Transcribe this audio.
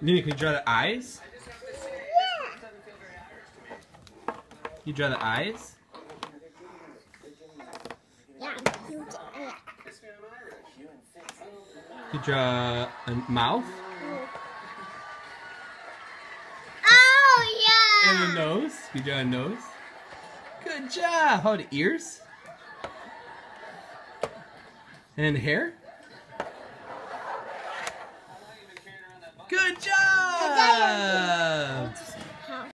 Nina, can you draw the eyes? Yeah. You draw the eyes? Yeah. You did it. Uh, you draw a mouth? Oh yeah. And a nose? You draw a nose? Good job! How about ears? And hair? Good job!